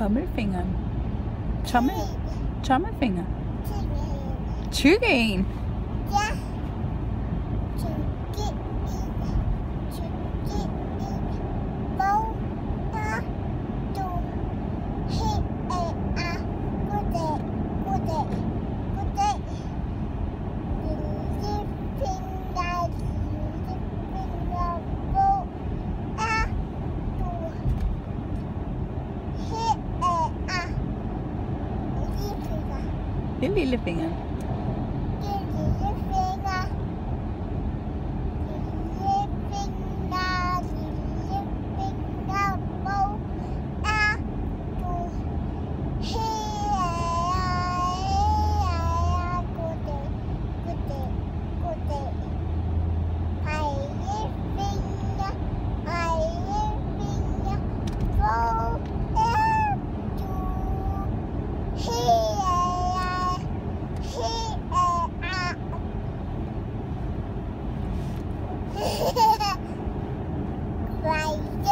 Trommelfingern. Trommel? Trommelfinger. chugging. Den er lillefingeren. Det lille finger. Lille finger, lille finger, hvor er du? Her er jeg, goddag, goddag, goddag. Pegefinger, pegefinger, hvor Christ.